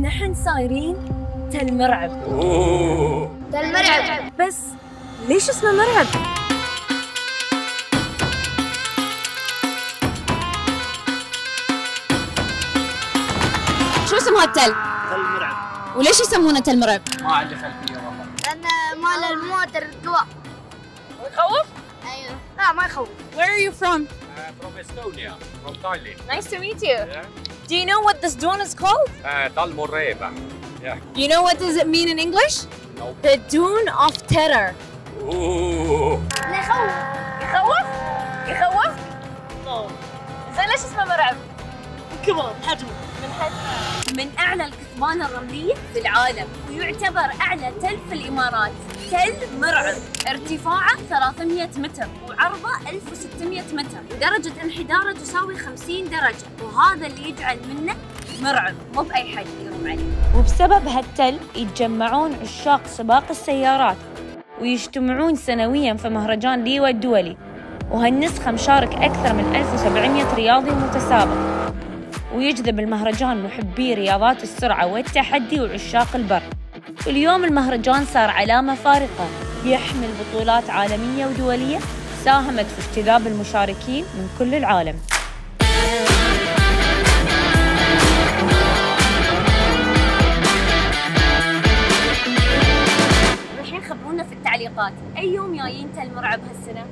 نحن صايرين تل مرعب تل مرعب بس ليش اسمه مرعب؟ شو اسم هالتل؟ تل مرعب وليش يسمونه تل مرعب؟ ما عندي خلفية والله لأن مال الموت القوى يخوف؟ أيوه لا ما يخوف Where are you from? Uh, from Estonia, from Tallinn. Nice to meet you. Yeah. Do you know what this dune is called? Uh, Talmoreva. Yeah. You know what does it mean in English? The Dune of Terror. Ooh. لا يخوف يخوف؟ يخوف؟ زين ليش اسمه مرعب؟ كبر حجمه من حد من أعلى الكثبان الرمليه في العالم ويعتبر أعلى تل في الإمارات. تل مرعب. ارتفاعه 300 متر وعرضه 1600 متر. درجة انحداره تساوي 50 درجة وهذا اللي يجعل منه مرعب. مو بأي حد يقرب عليه. وبسبب هالتل يتجمعون عشاق سباق السيارات ويجتمعون سنويا في مهرجان ليوا الدولي. وهالنسخة مشارك أكثر من 1700 رياضي متسابق. ويجذب المهرجان محبي رياضات السرعة والتحدي وعشاق البر. واليوم المهرجان صار علامة فارقة. يحمل بطولات عالمية ودولية ساهمت في اجتذاب المشاركين من كل العالم. الحين خبرونا في التعليقات. أي يوم جايين تل مرعب هالسنه